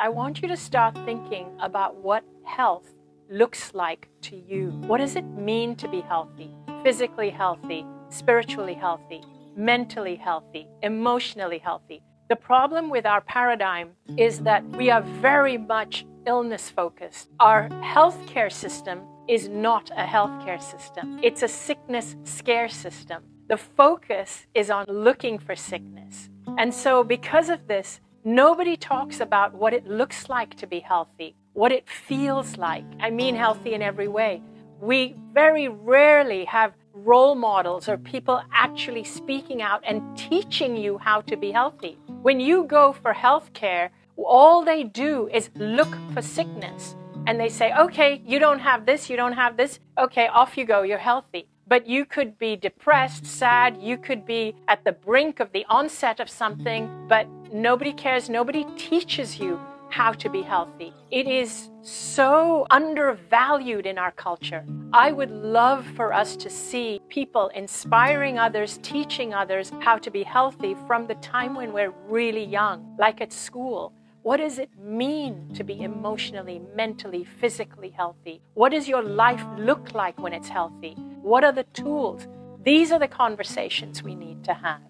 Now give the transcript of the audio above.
I want you to start thinking about what health looks like to you. What does it mean to be healthy? Physically healthy, spiritually healthy, mentally healthy, emotionally healthy. The problem with our paradigm is that we are very much illness focused. Our healthcare system is not a healthcare system, it's a sickness scare system. The focus is on looking for sickness. And so, because of this, nobody talks about what it looks like to be healthy, what it feels like. I mean, healthy in every way. We very rarely have role models or people actually speaking out and teaching you how to be healthy. When you go for health care, all they do is look for sickness and they say, okay, you don't have this, you don't have this, okay, off you go, you're healthy. But you could be depressed, sad, you could be at the brink of the onset of something, but nobody cares, nobody teaches you how to be healthy. It is so undervalued in our culture. I would love for us to see people inspiring others, teaching others how to be healthy from the time when we're really young, like at school. What does it mean to be emotionally, mentally, physically healthy? What does your life look like when it's healthy? What are the tools? These are the conversations we need to have.